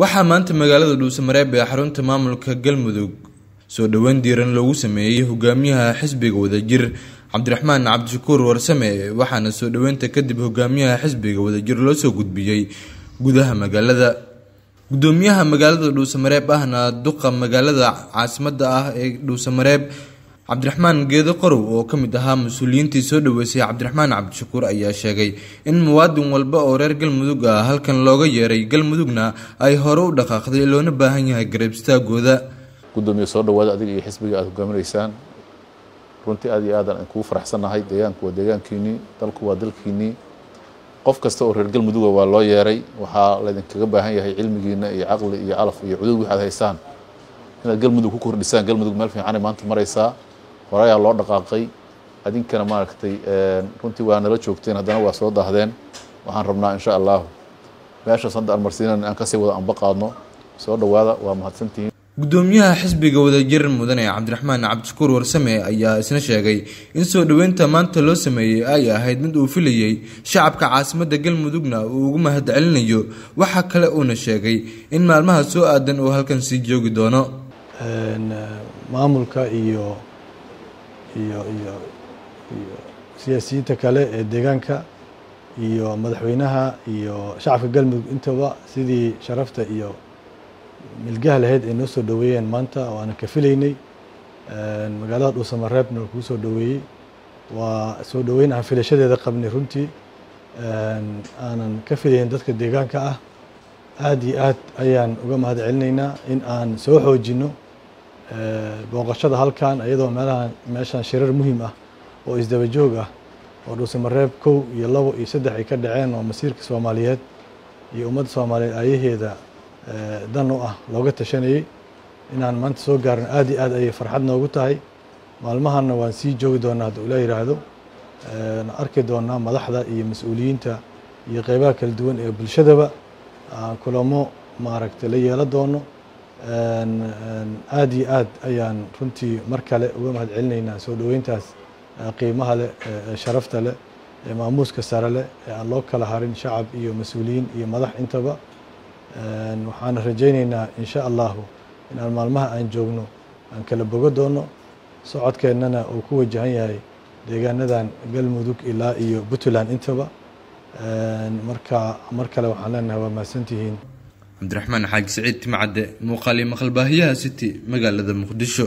waxaa maanta magaalada dhuusamareeb ee xarunta maamulka galmudug soo dhoweyn diiran loogu sameeyey hogaamiyaha xisbiga wadajir. Cabdiraxmaan cabdishakuur warsame waxaana soo dhoweynta kadib hogaamiyaha xisbiga wadajir loo soo gudbiyey gudaha magaalada. Gudoomiyaha magaalada dhuusamareeb ahna duqa magaalada caasimada ah ee dhuusamareeb cabdiraxmaan geedo qorow oo ka mid ahaa mas'uuliyiintii soo dhaweysay cabdiraxmaan cabdishakuur ayaa sheegay in muwaadin walba oo reer galmudug ah halkan looga yeeray galmudugna ay hore u dhaqaaqday loona baahan yahay garab istaagooda. Gudoomiye soo dhawaada adiga iyo xisbiga aad hogaaminaysaan runtii aad iyo aadaan kugu faraxsannahay deegaanku waa deegaankiinii dalku waa dalkiinii. Qof kasta oo reer galmuduga waa loo yeeray waxaa laydinkaga baahan yahay cilmigiina iyo caqli iyo calaf iyo cudud waxaad haysaan inaad galmudug ku kordhisaan galmudug meel fiicanay maanta maraysaa horeyaa loo dhaqaaqay. Adinkana maaragtay runtii waa nala joogteen haddana waa soo daahdeen. Waxaan rabnaa insha allahu. Meeshaas hadda aan marsiinan aan ka sii wada anba qaadno. Soo dhawaada waa mahadsantihiin gudoomiyaha xisbiga wadajir mudane cabdiraxmaan cabdishakuur warsame ayaa isna sheegay in soo dhoweynta maanta loo sameeyey ay ahayd mid uu filayey shacabka caasimada galmudugna uu ugu mahad celinayo waxaa kale uuna sheegay in maalmaha soo aadan uu halkan sii joogi doono. Maamulka iyo iyo iyo iyo siyaasiyiinta kale ee deegaanka iyo madaxweynaha iyo shacabka galmudug intaba sidii sharafta iyo milgaha lahayd ay noo soo dhoweeyeen maanta waana ka filaynay. Magaalada dhuusamareebna waa kuu soo dhoweeyey. Waa soo dhoweyn aan filashadeeda qabnay runtii. Aanan ka filayn dadka deegaanka ah. Aad iyo aad ayaan uga mahad celinaynaa in aan soo xoojino booqashada halkan iyadoo meelahan meeshan shirar muhiim ah oo isdaba joog ah oo dhuusamareeb kow iyo labo iyo saddex ay ka dhaceen oo masiirka soomaaliyeed iyo ummadda soomaaliyeed ayaheeda dan u ah looga tashanayey inaan maanta soo gaarin aad iyo aad ayay farxad noogu tahay. Maalmahanna waan sii joogi doonaa hadda ula yidhaahdo. Arki doonaa madaxda iyo mas'uuliyiinta iyo qeybaha kala duwan ee bulshadaba. Kulamo maaragtay la yeelo doono aad iyo aad ayaan runtii mar kale uga mahad celinaynaa soo dhoweyntaas qiimaha leh sharafta leh ee maamuuska sare leh ee aan loo kala harin shacab iyo mas'uuliyiin iyo madax intaba. Waxaana rajaynaynaa insha allahu in aan maalmaha aan joogno aan kala bogo doono socodkeennana uu ku wajahan yahay deegaanadan galmudug ilaa iyo puntland intaba. Marka mar kale waxaan leenahay waa mahadsantihiin cabdiraxmaan xaaji saciid timcadde muuqaali maqalbaahiyaha city magaalada muqdisho